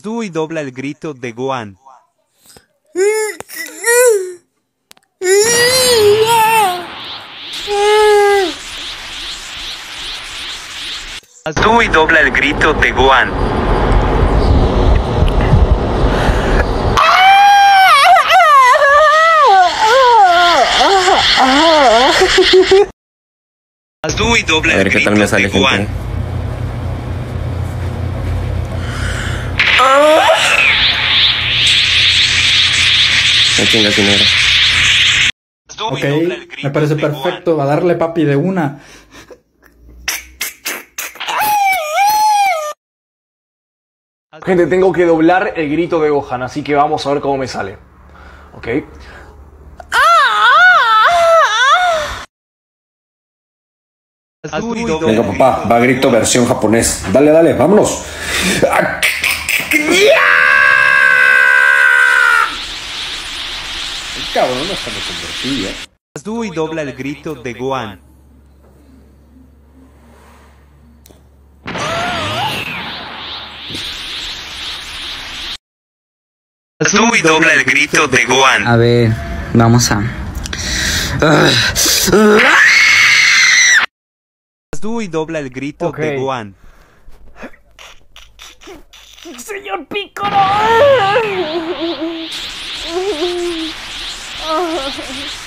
Du y dobla el grito de Gohan. Du y dobla el grito de Gohan. Du y dobla A ver el qué tal grito me sale, de Gohan. No chingas dinero. Ok, me parece perfecto. A darle papi de una. Gente, tengo que doblar el grito de Gohan, así que vamos a ver cómo me sale. ¿Ok? Venga, papá, va grito versión japonés. Dale, dale, vámonos. El cabrón hasta me convertí, ¿eh? Du y dobla el grito de Gohan. Y dobla el grito de Gohan. A ver, vamos a. Du y dobla el grito Ok. de Gohan. ¡Señor Piccolo! Yeah.